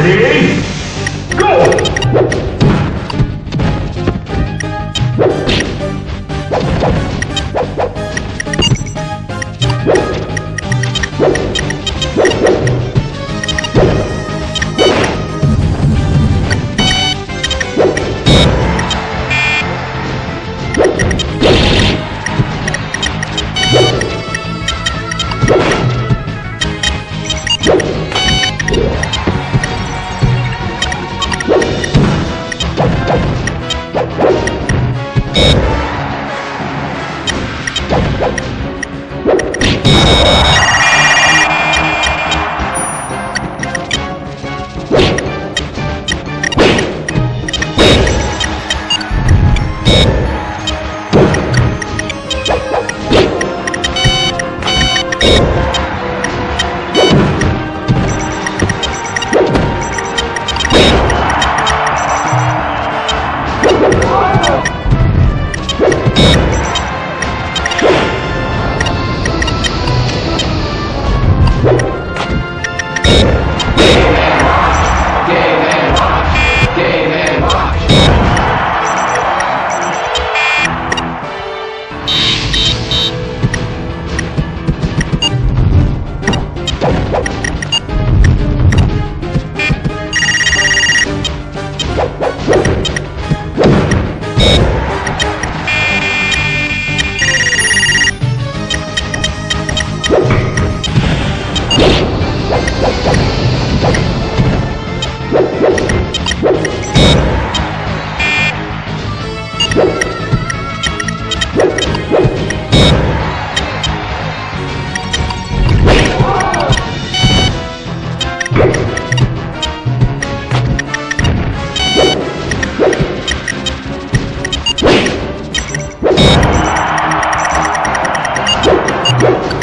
Ready? Go! Sim!